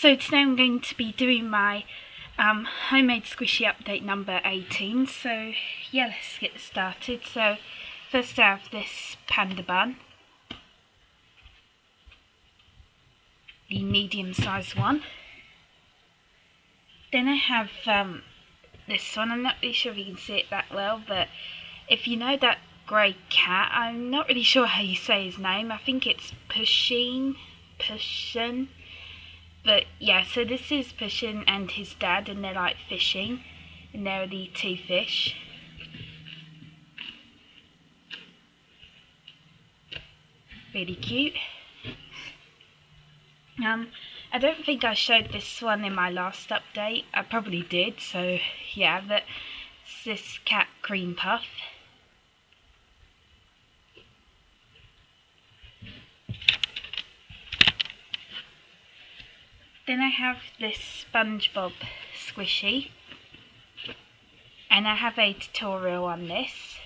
So today I'm going to be doing my um, homemade squishy update number 18. So yeah, let's get started. So first I have this panda bun. The medium sized one. Then I have um, this one. I'm not really sure if you can see it that well, but if you know that grey cat, I'm not really sure how you say his name. I think it's Pusheen, Pushin. But yeah, so this is Pushin and his dad, and they're like fishing, and there are the two fish. Really cute. Um, I don't think I showed this one in my last update. I probably did, so yeah, but it's this cat cream puff. Then I have this SpongeBob squishy. And I have a tutorial on this.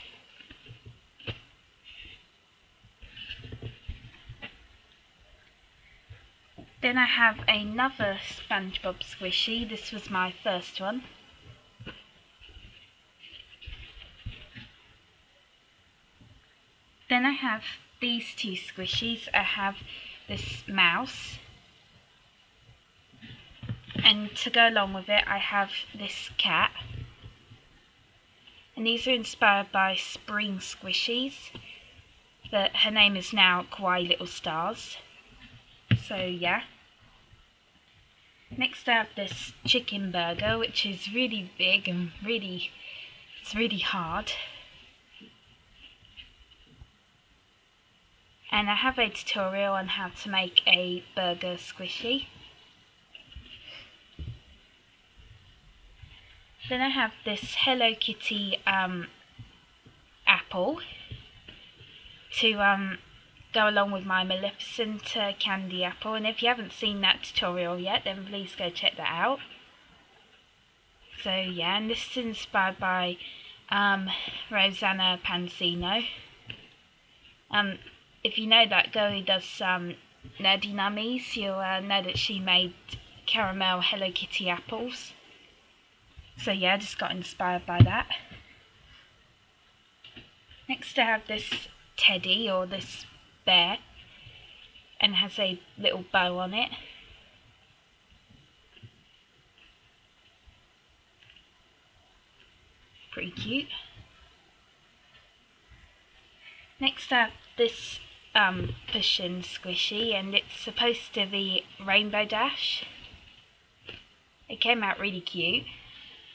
Then I have another SpongeBob squishy. This was my first one. Then I have these two squishies. I have this mouse and to go along with it I have this cat. And these are inspired by Spring Squishies. But her name is now Kawaii Little Stars. So yeah. Next I have this chicken burger which is really big and really it's really hard. And I have a tutorial on how to make a burger squishy Then I have this Hello Kitty um, apple to um, go along with my Maleficent uh, candy apple. And if you haven't seen that tutorial yet, then please go check that out. So yeah, and this is inspired by um, Rosanna Pansino. Um, if you know that girl who does um, Nerdy Nummies, you'll uh, know that she made caramel Hello Kitty apples. So yeah, just got inspired by that. Next I have this teddy or this bear and has a little bow on it. Pretty cute. Next I have this um, Pushin squishy and it's supposed to be Rainbow Dash. It came out really cute.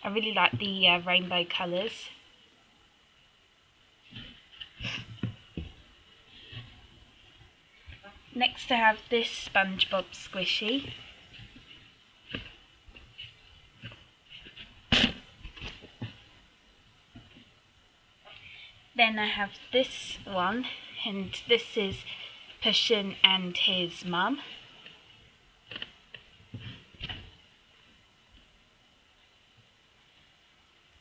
I really like the uh, rainbow colours. Next I have this SpongeBob squishy. Then I have this one, and this is Pushin and his mum.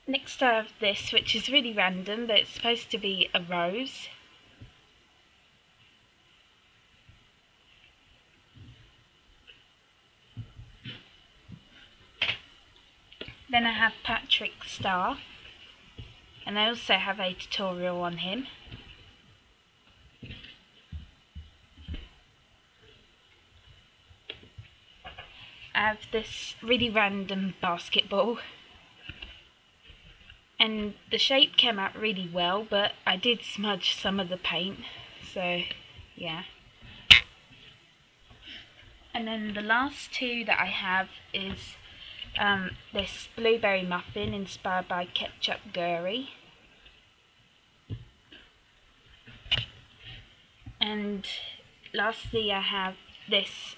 Next I have this, which is really random, but it's supposed to be a rose. Then I have Patrick Star, and I also have a tutorial on him. I have this really random basketball and the shape came out really well but I did smudge some of the paint so yeah. And then the last two that I have is um, this blueberry muffin inspired by ketchup gurry. And lastly I have this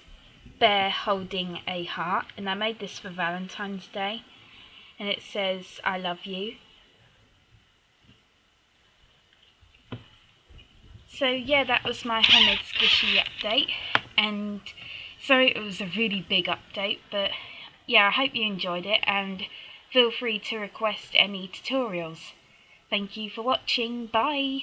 bear holding a heart and I made this for Valentine's Day and it says I love you So yeah, that was my homemade squishy update, and sorry it was a really big update, but yeah, I hope you enjoyed it, and feel free to request any tutorials. Thank you for watching, bye!